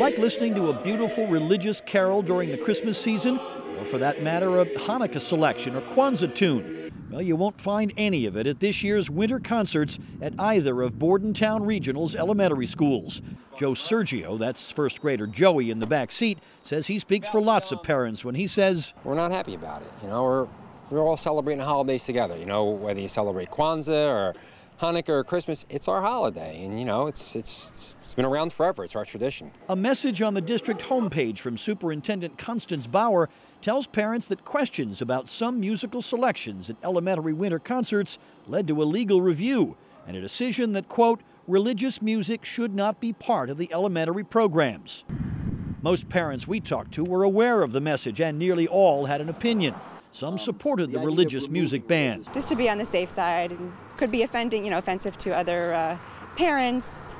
Like listening to a beautiful religious carol during the Christmas season, or for that matter, a Hanukkah selection or Kwanzaa tune. Well, you won't find any of it at this year's winter concerts at either of Bordentown Regional's elementary schools. Joe Sergio, that's first grader Joey in the back seat, says he speaks for lots of parents when he says, We're not happy about it. You know, we're, we're all celebrating holidays together. You know, whether you celebrate Kwanzaa or Hanukkah or Christmas, it's our holiday, and you know, it's, it's, it's been around forever. It's our tradition. A message on the district homepage from Superintendent Constance Bauer tells parents that questions about some musical selections at elementary winter concerts led to a legal review and a decision that, quote, religious music should not be part of the elementary programs. Most parents we talked to were aware of the message, and nearly all had an opinion. Some supported the religious music ban. Just to be on the safe side, and could be offending, you know, offensive to other uh, parents,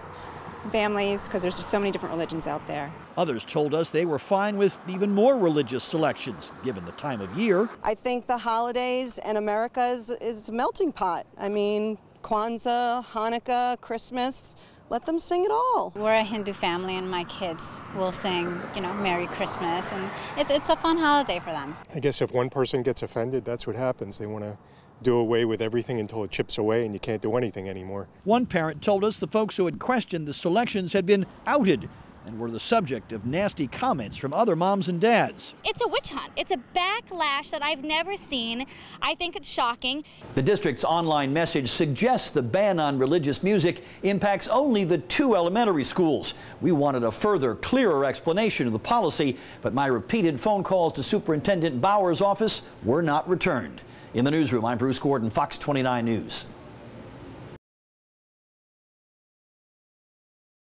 families, because there's just so many different religions out there. Others told us they were fine with even more religious selections, given the time of year. I think the holidays in America is, is a melting pot. I mean, Kwanzaa, Hanukkah, Christmas, let them sing it all. We're a Hindu family, and my kids will sing, you know, Merry Christmas, and it's it's a fun holiday for them. I guess if one person gets offended, that's what happens. They want to do away with everything until it chips away and you can't do anything anymore. One parent told us the folks who had questioned the selections had been outed and were the subject of nasty comments from other moms and dads. It's a witch hunt. It's a backlash that I've never seen. I think it's shocking. The district's online message suggests the ban on religious music impacts only the two elementary schools. We wanted a further, clearer explanation of the policy, but my repeated phone calls to Superintendent Bauer's office were not returned. In the newsroom, I'm Bruce Gordon, Fox 29 News.